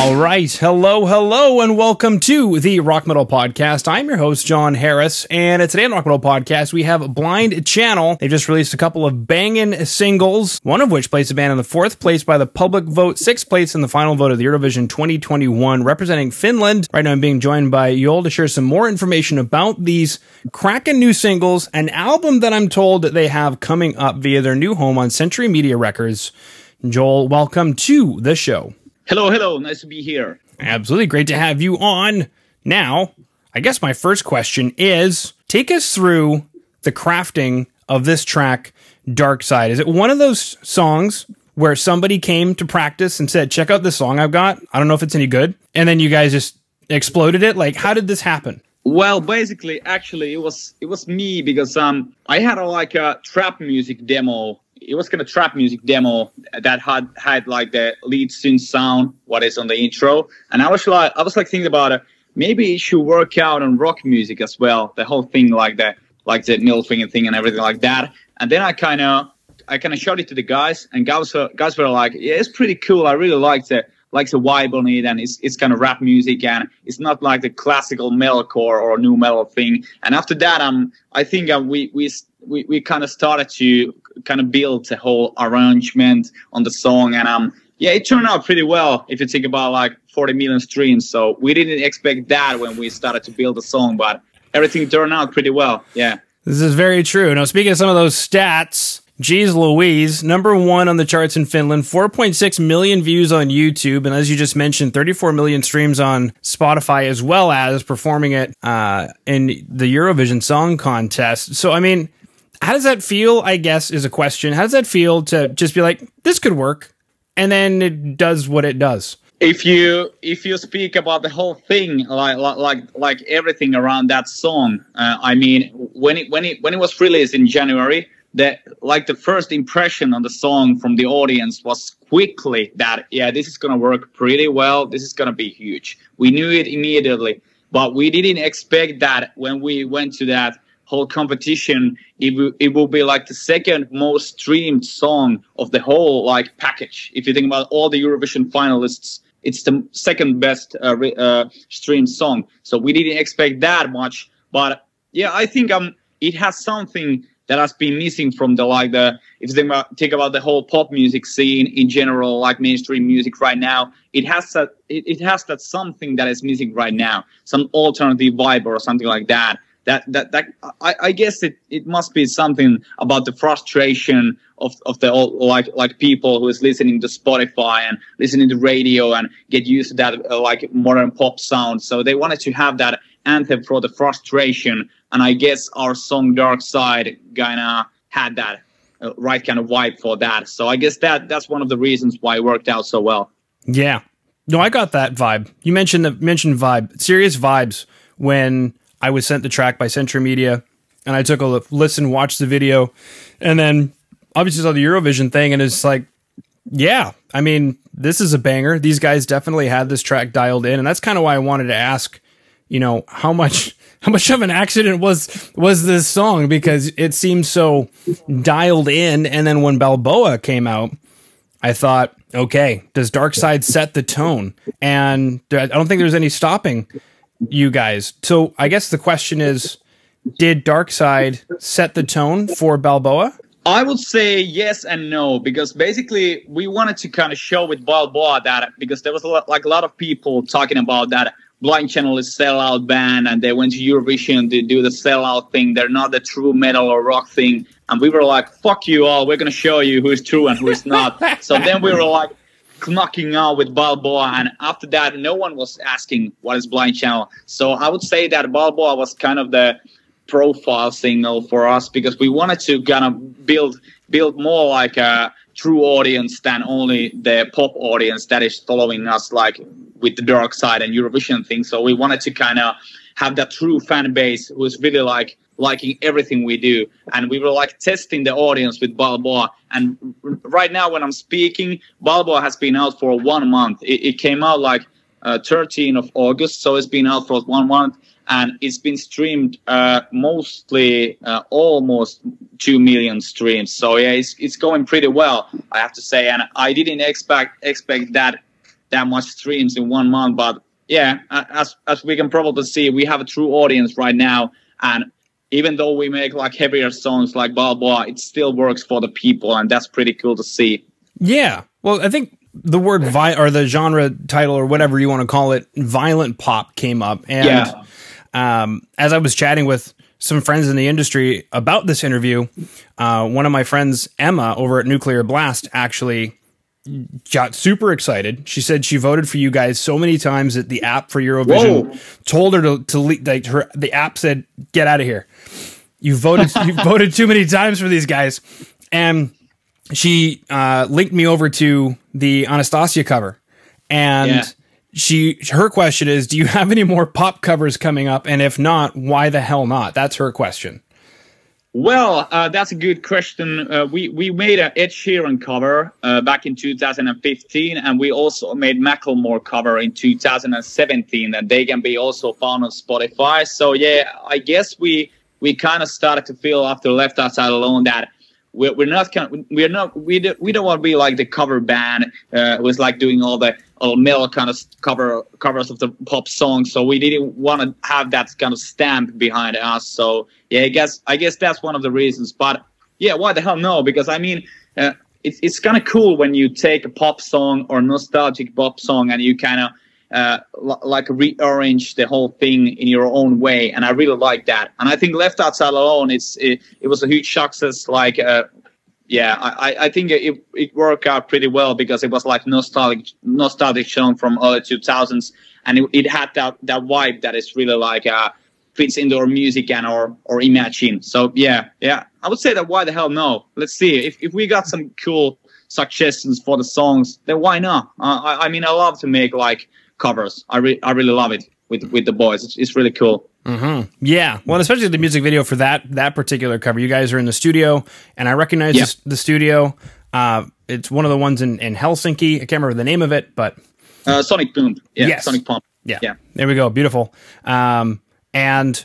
All right. Hello, hello, and welcome to the Rock Metal Podcast. I'm your host, Jon Harris, and today on Rock Metal Podcast, we have Blind Channel. They've just released a couple of banging singles, one of which placed the band in the fourth place by the public vote, sixth place in the final vote of the Eurovision 2021, representing Finland. Right now, I'm being joined by Joel to share some more information about these cracking new singles, an album that I'm told that they have coming up via their new home on Century Media Records. Joel, welcome to the show. Hello, hello. Nice to be here. Absolutely great to have you on. Now, I guess my first question is take us through the crafting of this track, Dark Side. Is it one of those songs where somebody came to practice and said, check out this song I've got? I don't know if it's any good. And then you guys just exploded it? Like, how did this happen? Well, basically, actually, it was it was me because um I had a like a trap music demo it was kind of trap music demo that had had like the lead synth sound, what is on the intro, and I was like, I was like thinking about it. Maybe it should work out on rock music as well. The whole thing, like the like the middle finger thing and everything like that. And then I kind of I kind of showed it to the guys, and guys were, guys were like, "Yeah, it's pretty cool. I really liked it." Likes the vibe on it, and it's it's kind of rap music, and it's not like the classical metalcore or nu metal thing. And after that, um, I think uh, we we we, we kind of started to kind of built a whole arrangement on the song. And um yeah it turned out pretty well if you think about like 40 million streams. So we didn't expect that when we started to build the song but everything turned out pretty well. Yeah. This is very true. Now speaking of some of those stats Jeez Louise, number one on the charts in Finland, 4.6 million views on YouTube, and as you just mentioned, 34 million streams on Spotify, as well as performing it uh, in the Eurovision Song Contest. So, I mean, how does that feel? I guess is a question. How does that feel to just be like, this could work, and then it does what it does? If you if you speak about the whole thing, like like like everything around that song, uh, I mean, when it when it when it was released in January, that like the first impression on the song from the audience was quickly that yeah, this is gonna work pretty well. This is gonna be huge. We knew it immediately, but we didn't expect that when we went to that whole competition, it, will, it will be like the second most streamed song of the whole like package. If you think about all the Eurovision finalists, it's the second best uh, uh, streamed song. So we didn't expect that much, but yeah, I think um it has something that has been missing from the like the if you think about, think about the whole pop music scene in general, like mainstream music right now, it has that it, it has that something that is missing right now, some alternative vibe or something like that that that that I, I guess it, it must be something about the frustration of, of the like like people who is listening to Spotify and listening to radio and get used to that uh, like modern pop sound. So they wanted to have that anthem for the frustration, and I guess our song Dark Side kinda had that uh, right kind of vibe for that. So I guess that that's one of the reasons why it worked out so well. Yeah, no, I got that vibe. You mentioned the mentioned vibe, serious vibes when I was sent the track by Century Media, and I took a listen, watched the video, and then obviously saw the Eurovision thing, and it's like, yeah, I mean, this is a banger. These guys definitely had this track dialed in, and that's kind of why I wanted to ask, you know, how much how much of an accident was was this song because it seems so dialed in, and then when Balboa came out, I thought, okay, does Dark Side set the tone? And I don't think there's any stopping you guys. So I guess the question is, did Dark Side set the tone for Balboa? I would say yes and no because basically we wanted to kind of show with Balboa that because there was a lot, like a lot of people talking about that Blind Channel is sellout band and they went to Eurovision to do the sellout thing. They're not the true metal or rock thing. And we were like, fuck you all. We're going to show you who is true and who is not. so then we were like, knocking out with Balboa, and after that, no one was asking what is Blind Channel. So I would say that Balboa was kind of the profile signal for us because we wanted to kind of build build more like a true audience than only the pop audience that is following us like with the dark side and Eurovision thing. So we wanted to kind of have that true fan base who's really like liking everything we do. And we were like testing the audience with Balboa. And right now, when I'm speaking, Balboa has been out for one month. It, it came out like uh, 13 of August, so it's been out for one month. And it's been streamed uh, mostly uh, almost two million streams. So yeah, it's, it's going pretty well, I have to say. And I didn't expect expect that that much streams in one month. But yeah, as as we can probably see, we have a true audience right now, and even though we make like heavier songs like Balboa, it still works for the people, and that's pretty cool to see. Yeah, well, I think the word vi- or the genre title or whatever you want to call it, violent pop came up, and yeah. um, as I was chatting with some friends in the industry about this interview, uh, one of my friends, Emma, over at Nuclear Blast, actually got super excited. She said she voted for you guys so many times that the app for Eurovision Whoa. told her to, to leave. like her the app said get out of here. You voted you voted too many times for these guys, and she uh, linked me over to the Anastacia cover, and. Yeah. She her question is, do you have any more pop covers coming up? And if not, why the hell not? That's her question. Well, uh, that's a good question. Uh, we we made an Ed Sheeran cover uh, back in 2015, and we also made Macklemore cover in 2017, and they can be also found on Spotify. So yeah, I guess we we kind of started to feel after Left Outside Alone that we're, we're not we're not we don't, we don't want to be like the cover band uh, was like doing all the all metal kind of cover covers of the pop songs. So we didn't want to have that kind of stamp behind us. So yeah i guess i guess that's one of the reasons. But yeah why the hell no because i mean uh, it's, it's kind of cool when you take a pop song or nostalgic pop song and you kind of uh, like rearrange the whole thing in your own way, and I really like that. And I think Left Outside Alone, it's it, it was a huge success. Like, uh, yeah, I, I think it, it worked out pretty well because it was like nostalgic nostalgic song from early two thousands, and it, it, had that that vibe that is really like uh, fits into our music and our or imagine. So yeah, yeah, I would say that why the hell no? Let's see if if we got some cool suggestions for the songs, then why not? I, I mean, I love to make like covers. I re- I really love it with with the boys. It's, it's really cool. Mm-hmm. Yeah, well, especially the music video for that that particular cover. You guys are in the studio, and I recognize yeah. the, the, studio. Uh, it's one of the ones in, in Helsinki. I can't remember the name of it, but uh, Sonic Boom. Yeah, yes. Sonic Pump. Yeah, yeah. There we go. Beautiful. Um, and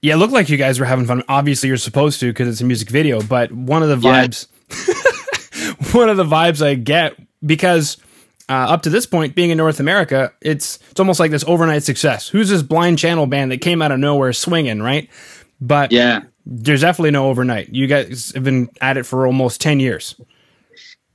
yeah, it looked like you guys were having fun. Obviously, you're supposed to because it's a music video. But one of the vibes, yeah. one of the vibes I get because uh, up to this point, being in North America, it's it's almost like this overnight success. Who's this blind channel band that came out of nowhere swinging, right? But yeah, there's definitely no overnight. You guys have been at it for almost ten years.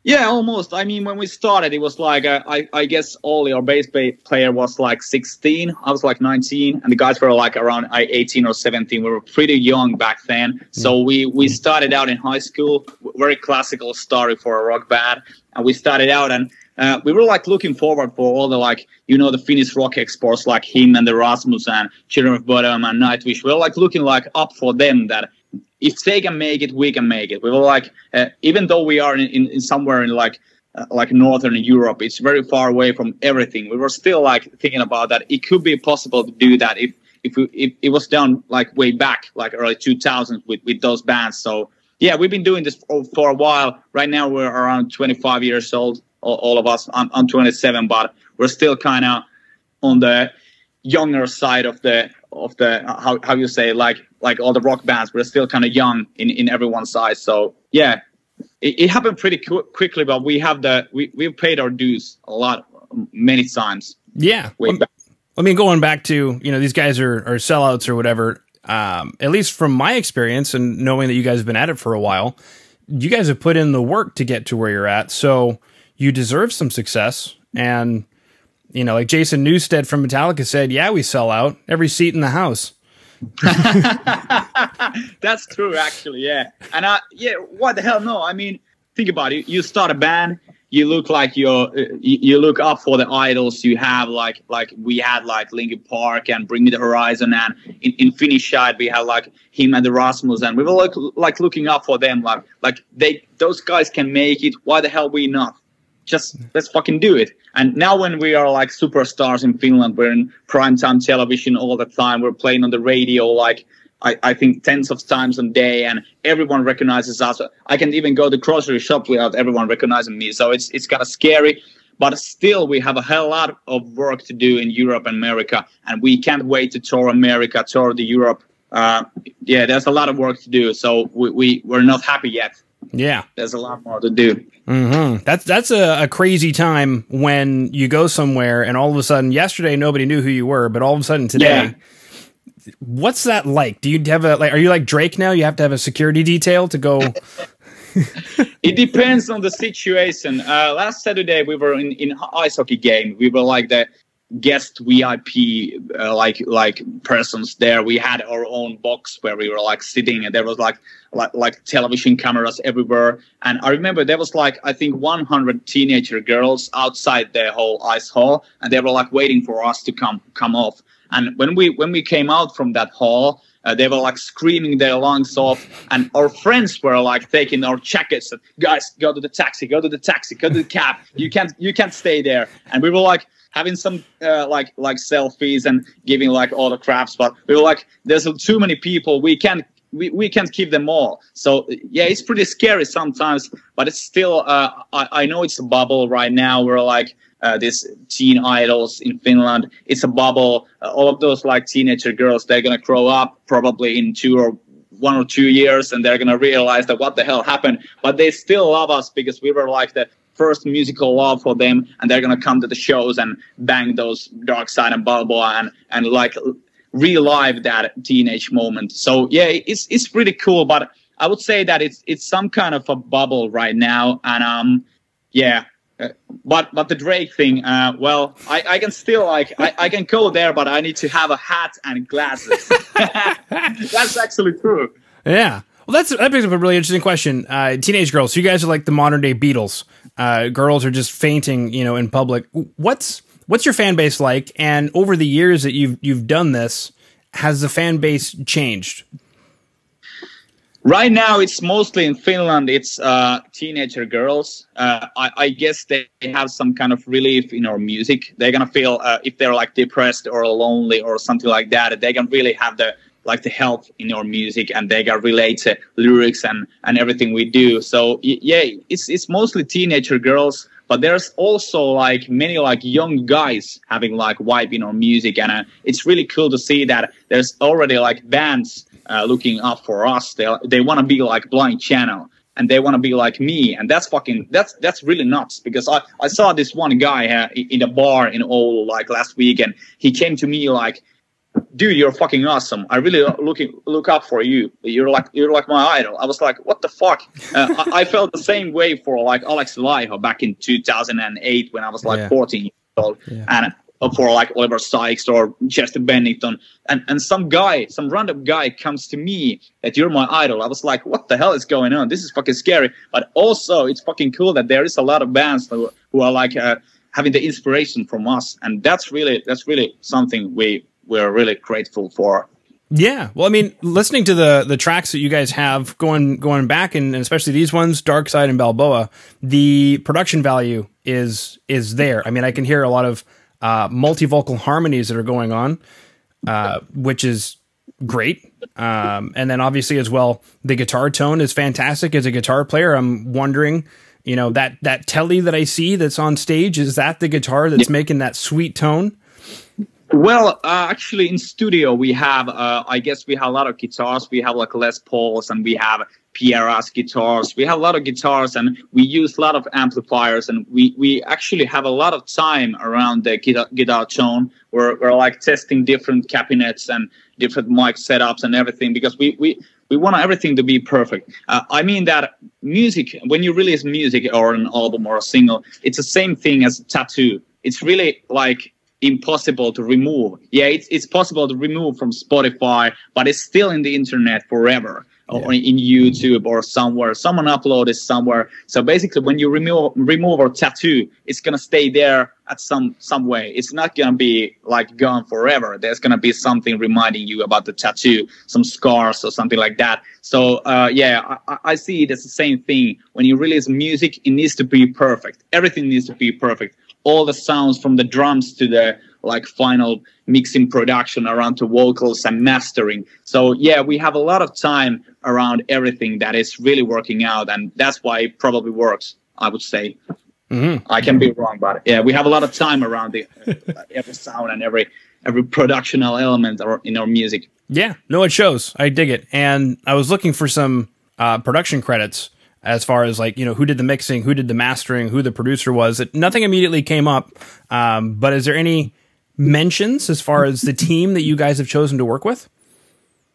Yeah, almost. I mean, when we started, it was like uh, I, I guess Olli, our bass player, was like 16. I was like 19, and the guys were like around 18 or 17. We were pretty young back then. So mm. we we started out in high school. Very classical story for a rock band, and we started out and uh, we were like looking forward for all the like you know the Finnish rock exports like HIM and the Rasmus and Children of Bodom and Nightwish. We were like looking like up for them that if they can make it, we can make it. We were like uh, even though we are in, in, in somewhere in like uh, like northern Europe, it's very far away from everything. We were still like thinking about that it could be possible to do that if if, we, if it was done like way back like early 2000s with with those bands. So yeah, we've been doing this for, for a while. Right now we're around 25 years old all, all of us. I'm, I'm 27, but we're still kind of on the younger side of the of the how how you say like like all the rock bands. We're still kind of young in in everyone's eyes. So yeah, it, it happened pretty qu- quickly, but we have the we we've paid our dues a lot many times. Yeah. I mean, going back to you know these guys are are sellouts or whatever. Um, at least from my experience and knowing that you guys have been at it for a while, you guys have put in the work to get to where you're at. So you deserve some success. And, you know, like Jason Newsted from Metallica said, yeah, we sell out every seat in the house. That's true, actually. Yeah. And uh, yeah, what the hell? No, I mean, think about it. You start a band, you look like you're, uh, you look up for the idols you have, like, like we had like Linkin Park and Bring Me the Horizon. And in, in Finnish side, we had like HIM and the Rasmus. And we were like, like looking up for them, like, like they, those guys can make it. Why the hell we not? Just let's fucking do it. And now when we are like superstars in Finland, we're in primetime television all the time. We're playing on the radio like I, I think tens of times a day, and everyone recognizes us. I can even go to grocery shop without everyone recognizing me. So it's it's kind of scary. But still, we have a hell lot of work to do in Europe and America, and we can't wait to tour America, tour the Europe. Uh, yeah, there's a lot of work to do. So we, we we're not happy yet Yeah, there's a lot more to do. Mm-hmm. That's that's a, a, crazy time when you go somewhere and all of a sudden, yesterday nobody knew who you were, but all of a sudden today, yeah. what's that like? Do you have a like? Are you like Drake now? You have to have a security detail to go. it depends on the situation. Uh, last Saturday we were in in ice hockey game. We were like the guest VIP uh, like like persons there. We had our own box where we were like sitting, and there was like like like television cameras everywhere. And I remember there was like I think 100 teenager girls outside the whole ice hall, and they were like waiting for us to come come off. And when we when we came out from that hall, uh, they were like screaming their lungs off, and our friends were like taking our jackets. And, Guys, go to the taxi, go to the taxi, go to the cab. You can't you can't stay there. And we were like having some uh, like like selfies and giving like autographs, but we were like, there's too many people. We can't we, we can't keep them all. So yeah, it's pretty scary sometimes, but it's still. Uh, I, I know it's a bubble right now. We're like uh, these teen idols in Finland. It's a bubble. Uh, all of those like teenager girls, they're gonna grow up probably in two or one or two years, and they're gonna realize that what the hell happened. But they still love us because we were like the first musical love for them, and they're gonna come to the shows and bang those Dark Side and Balboa and and like relive that teenage moment. So yeah, it's it's pretty cool, but I would say that it's it's some kind of a bubble right now, and um, yeah. Uh, but but the Drake thing, uh, well, I, I can still like I, I can go there, but I need to have a hat and glasses. That's actually true. Yeah. Well, that's that brings up a really interesting question. Uh, teenage girls, so you guys are like the modern day Beatles. Uh, girls are just fainting, you know, in public. What's what's your fan base like? And over the years that you've you've done this, has the fan base changed? Right now, it's mostly in Finland. It's uh, teenager girls. Uh, I, I, guess they have some kind of relief in our music. They're gonna feel uh, if they're like depressed or lonely or something like that. They can really have the like the help in your music and they can relate to lyrics and and everything we do so yeah it's it's mostly teenager girls but there's also like many like young guys having like vibe in our music and uh, it's really cool to see that there's already like bands uh, looking up for us. They they want to be like blind channel and they want to be like me and that's fucking that's that's really nuts because i i saw this one guy uh, in a bar in Oulu like last week and he came to me like dude, you're fucking awesome. I really looking look up for you. You're like you're like my idol. I was like, what the fuck? Uh, I, I, felt the same way for like Alexi Laiho back in 2008 when I was like yeah. 14 years old, yeah. and uh, for like Oliver Sykes or Chester Bennington, and and some guy, some random guy comes to me that you're my idol. I was like, what the hell is going on? This is fucking scary. But also, it's fucking cool that there is a lot of bands who, who are like. Uh, having the inspiration from us and that's really that's really something we we're really grateful for. Yeah, well, I mean, listening to the the tracks that you guys have going going back, and, and especially these ones, Dark Side and Balboa, the production value is is there. I mean, I can hear a lot of uh, multi vocal harmonies that are going on, uh, which is great. Um, and then obviously as well, the guitar tone is fantastic. As a guitar player, I'm wondering, you know, that that telly that I see that's on stage is that the guitar that's yeah. making that sweet tone? Well, uh, actually, in studio we have, uh, I guess we have a lot of guitars. We have like Les Pauls and we have PRS guitars. We have a lot of guitars and we use a lot of amplifiers and we, we actually have a lot of time around the guitar, guitar tone. We're, we're like testing different cabinets and different mic setups and everything because we, we, we want everything to be perfect. Uh, I mean that music, when you release music or an album or a single, it's the same thing as a tattoo. It's really like impossible to remove. Yeah, it's it's possible to remove from Spotify, but it's still in the internet forever. Yeah. Or in YouTube or somewhere, someone uploaded somewhere. So basically, when you remove remove a tattoo, it's gonna stay there at some some way. It's not gonna be like gone forever. There's gonna be something reminding you about the tattoo, some scars or something like that. So uh, yeah, I, I see it as the same thing. When you release music, it needs to be perfect. Everything needs to be perfect all the sounds from the drums to the like final mixing production around to vocals and mastering. So yeah, we have a lot of time around everything that is really working out, and that's why it probably works. I would say. Mm-hmm. I can be wrong, but yeah, we have a lot of time around the uh, every sound and every every productional element in our music. Yeah, no, it shows. I dig it, and I was looking for some uh, production credits as far as like you know who did the mixing, who did the mastering, who the producer was. It, nothing immediately came up, um, but is there any mentions as far as the team that you guys have chosen to work with?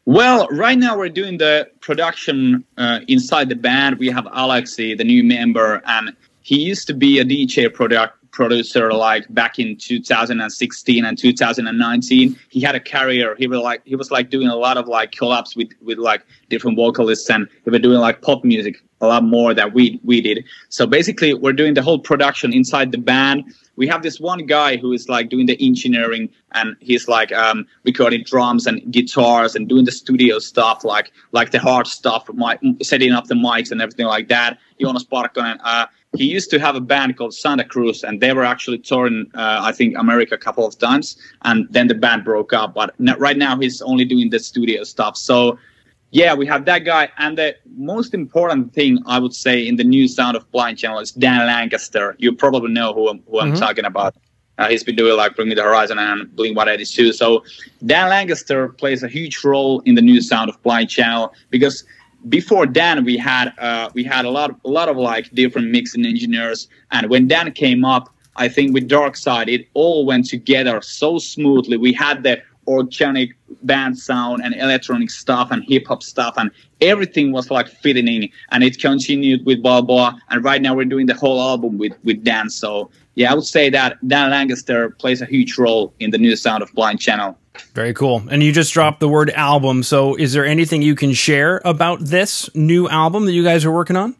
Well, right now we're doing the production uh, inside the band. We have Alexi, the new member, and he used to be a DJ product producer like back in 2016 and 2019 he had a career. He was like he was like doing a lot of like collabs with with like different vocalists and he was doing like pop music a lot more than we we did. So basically we're doing the whole production inside the band. We have this one guy who is like doing the engineering and he's like um, recording drums and guitars and doing the studio stuff like like the hard stuff setting up the mics and everything like that. Jonas Parkkonen uh, he used to have a band called Santa Cruz, and they were actually touring, uh, I think, America a couple of times, and then the band broke up. But right now, he's only doing the studio stuff. So, yeah, we have that guy, and the most important thing I would say in the new Sound of Blind channel is Dan Lancaster. You probably know who, I'm, who mm-hmm. I'm talking about. Uh, he's been doing like Bring Me the Horizon and Blink 182. So Dan Lancaster plays a huge role in the new Sound of Blind channel because before Dan, we had uh, we had a lot a lot of like different mixing engineers, and when Dan came up, I think with Dark Side, it all went together so smoothly. We had the organic band sound and electronic stuff and hip hop stuff, and everything was like fitting in. And it continued with Balboa, and right now we're doing the whole album with with Dan. So yeah, I would say that Dan Lancaster plays a huge role in the new Sound of Blind channel. Very cool. And you just dropped the word album. So is there anything you can share about this new album that you guys are working on?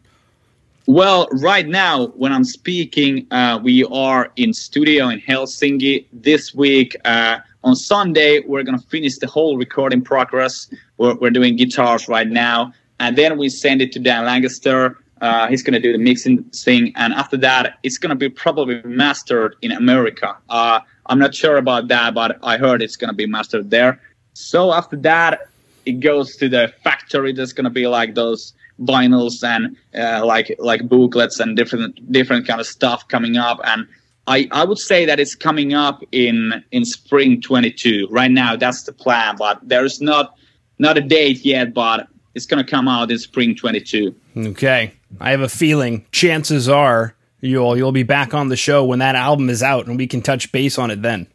Well, right now, when I'm speaking, uh, we are in studio in Helsinki. This week, uh, on Sunday, we're going to finish the whole recording progress. We're, we're, doing guitars right now. And then we send it to Dan Lancaster. Uh, he's going to do the mixing thing. And after that, it's going to be probably mastered in America. Uh, I'm not sure about that, but I heard it's going to be mastered there. So after that, it goes to the factory. There's going to be like those vinyls and uh, like like booklets and different different kind of stuff coming up. And I I would say that it's coming up in in spring 22. Right now, that's the plan, but there's not not a date yet, but it's going to come out in spring 22. Okay. I have a feeling chances are you'll you'll be back on the show when that album is out and we can touch base on it then.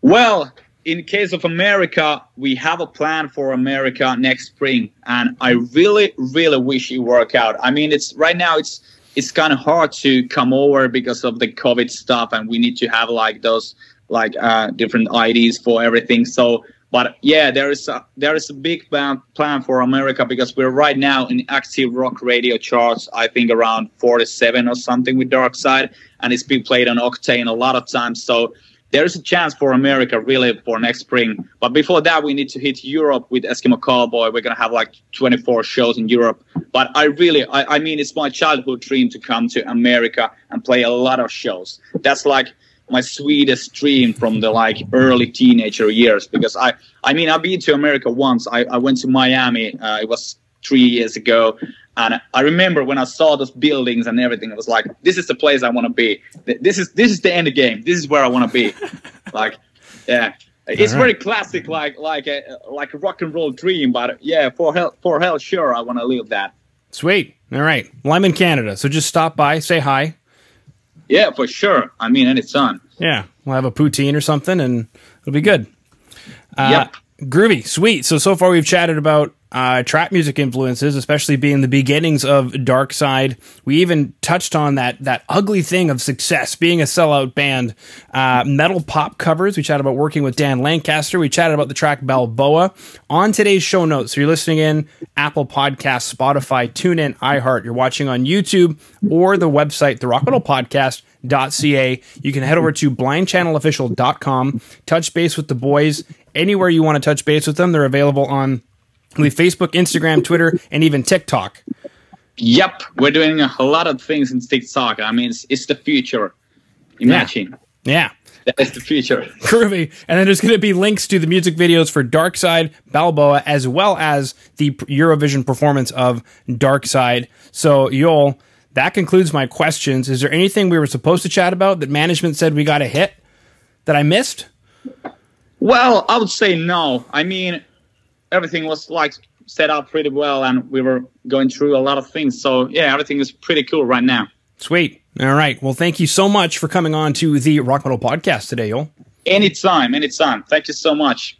Well, in case of America, we have a plan for America next spring, and I really, really wish it work out. I mean, it's right now it's it's kind of hard to come over because of the COVID stuff, and we need to have like those like uh, different IDs for everything. So but yeah, there is a there is a big plan, plan for America because we're right now in active rock radio charts. I think around 47 or something with Dark Side, and it's been played on Octane a lot of times. So there is a chance for America really for next spring. But before that, we need to hit Europe with Eskimo Callboy. We're gonna have like 24 shows in Europe. But I really, I, I mean, it's my childhood dream to come to America and play a lot of shows. That's like my sweetest dream from the like early teenager years because I I mean I've been to America once. I, I went to Miami. Uh, it was three years ago, and I remember when I saw those buildings and everything. It was like this is the place I want to be. This is this is the end game. This is where I want to be. like, yeah. It's right. very classic, like like a like a rock and roll dream, but yeah, for hell, for hell, sure, I want to live that. Sweet. All right. Well, I'm in Canada, so just stop by, say hi, yeah, for sure. I mean, and it's on. Yeah, we'll have a poutine or something, and it'll be good. Uh, yep. Groovy, sweet. So so far we've chatted about uh, trap music influences, especially being the beginnings of Dark Side. We even touched on that that ugly thing of success, being a sellout band. Uh, metal pop covers. We chatted about working with Dan Lancaster. We chatted about the track Balboa. On today's show notes, so you're listening in Apple Podcasts, Spotify, TuneIn, iHeart. You're watching on YouTube or the website, the Rock Metal Podcast. .ca. You can head over to blindchannelofficial.com, touch base with the boys anywhere you want to touch base with them. They're available on Facebook, Instagram, Twitter, and even TikTok. Yep, we're doing a lot of things in TikTok. I mean, it's, it's the future. Imagine. Yeah. yeah. That is the future. Groovy. And then there's going to be links to the music videos for Dark Side, Balboa, as well as the Eurovision performance of Dark Side. So, Joel, that concludes my questions. Is there anything we were supposed to chat about that management said we got a hit that I missed? Well, I would say no. I mean, everything was like set up pretty well, and we were going through a lot of things. So yeah, everything is pretty cool right now. Sweet. All right. Well, thank you so much for coming on to the Rock Metal Podcast today, Joel. Anytime, anytime. Thank you so much.